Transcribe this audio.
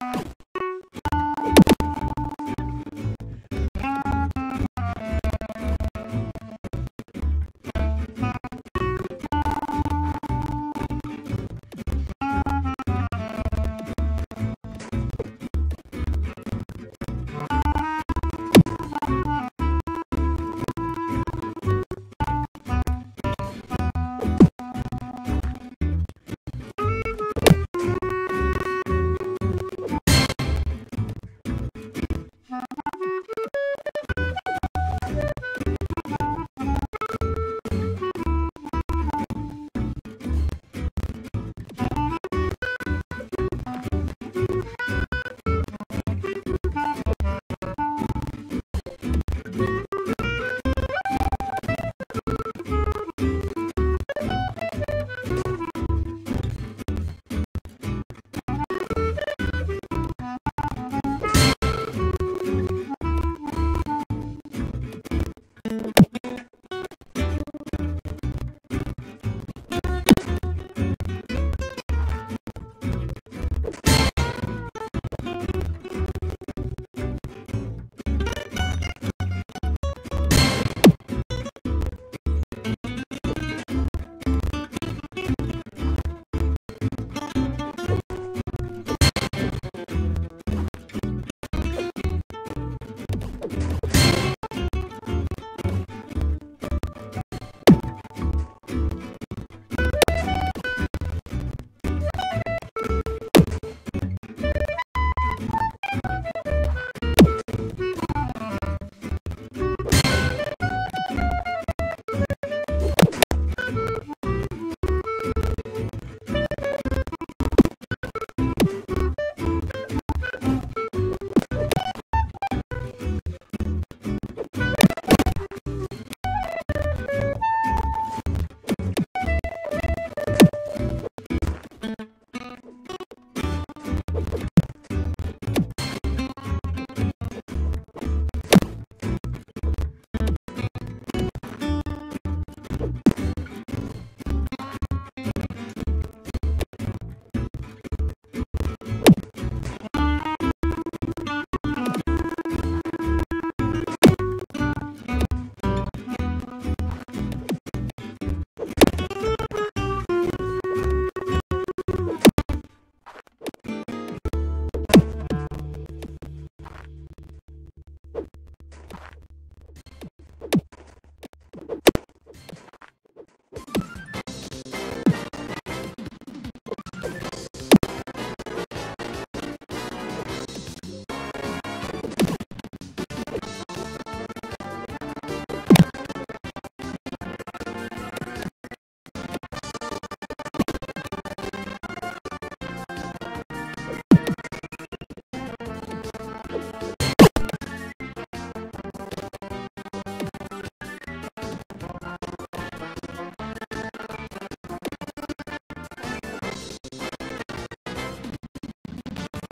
Bye.